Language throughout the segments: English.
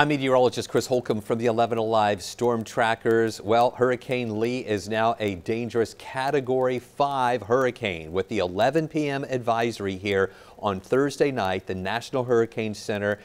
I'm meteorologist Chris Holcomb from the 11 Alive Storm Trackers. Well, Hurricane Lee is now a dangerous Category 5 hurricane with the 11 p.m. advisory here on Thursday night. The National Hurricane Center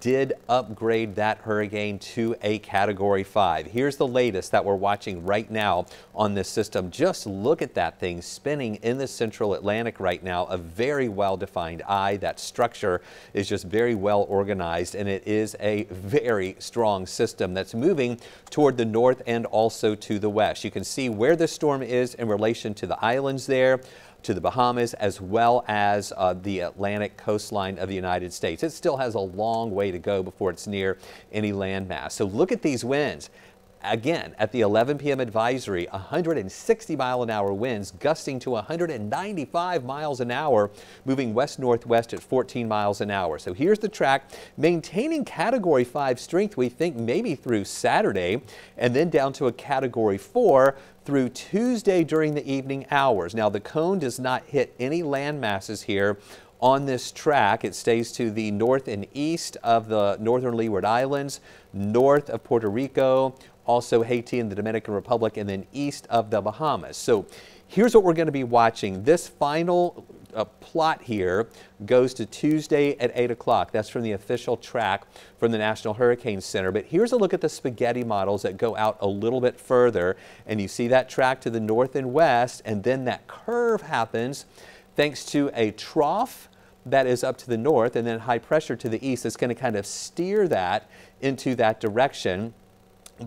did upgrade that hurricane to a Category 5. Here's the latest that we're watching right now on this system. Just look at that thing spinning in the central Atlantic right now. A very well-defined eye. That structure is just very well organized and it is a very very strong system that's moving toward the north and also to the west. You can see where the storm is in relation to the islands there to the Bahamas as well as uh, the Atlantic coastline of the United States. It still has a long way to go before it's near any landmass. So look at these winds. Again, at the 11 p.m. advisory, 160 mile an hour winds gusting to 195 miles an hour, moving west northwest at 14 miles an hour. So here's the track maintaining category 5 strength, we think maybe through Saturday, and then down to a category 4 through Tuesday during the evening hours. Now, the cone does not hit any land masses here on this track. It stays to the north and east of the northern Leeward Islands, north of Puerto Rico, also Haiti and the Dominican Republic, and then east of the Bahamas. So here's what we're going to be watching. This final uh, plot here goes to Tuesday at 8 o'clock. That's from the official track from the National Hurricane Center. But here's a look at the spaghetti models that go out a little bit further. And you see that track to the north and west, and then that curve happens thanks to a trough that is up to the north and then high pressure to the east. It's going to kind of steer that into that direction.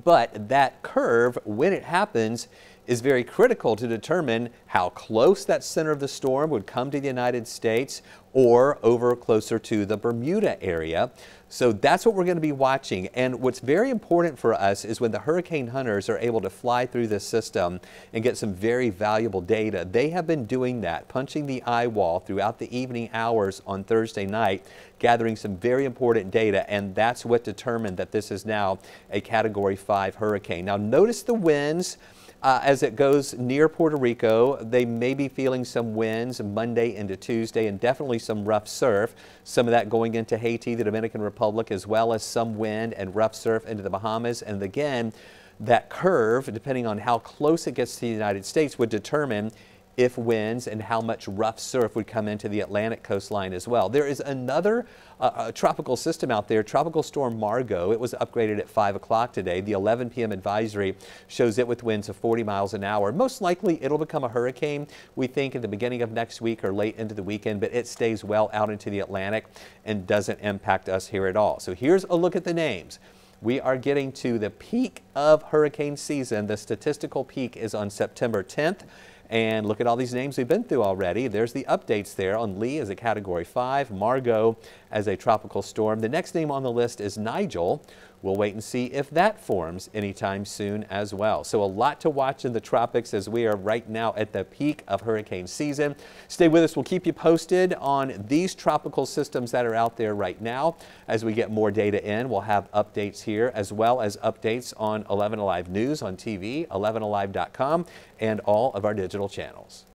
But that curve, when it happens, is very critical to determine how close that center of the storm would come to the United States or over closer to the Bermuda area. So that's what we're going to be watching. And what's very important for us is when the hurricane hunters are able to fly through this system and get some very valuable data. They have been doing that, punching the eye wall throughout the evening hours on Thursday night, gathering some very important data. And that's what determined that this is now a Category 5 hurricane. Now notice the winds. Uh, as it goes near Puerto Rico, they may be feeling some winds Monday into Tuesday and definitely some rough surf. Some of that going into Haiti, the Dominican Republic, as well as some wind and rough surf into the Bahamas. And again, that curve, depending on how close it gets to the United States, would determine if winds and how much rough surf would come into the Atlantic coastline as well. There is another uh, uh tropical system out there, Tropical Storm Margot. It was upgraded at 5 o'clock today. The 11 p.m. advisory shows it with winds of 40 miles an hour. Most likely it'll become a hurricane, we think, at the beginning of next week or late into the weekend, but it stays well out into the Atlantic and doesn't impact us here at all. So here's a look at the names. We are getting to the peak of hurricane season. The statistical peak is on September 10th. And look at all these names we've been through already. There's the updates there on Lee as a Category 5, Margot as a tropical storm. The next name on the list is Nigel. We'll wait and see if that forms anytime soon as well. So a lot to watch in the tropics as we are right now at the peak of hurricane season. Stay with us. We'll keep you posted on these tropical systems that are out there right now. As we get more data in, we'll have updates here as well as updates on 11 Alive News on TV, 11alive.com, and all of our digital channels.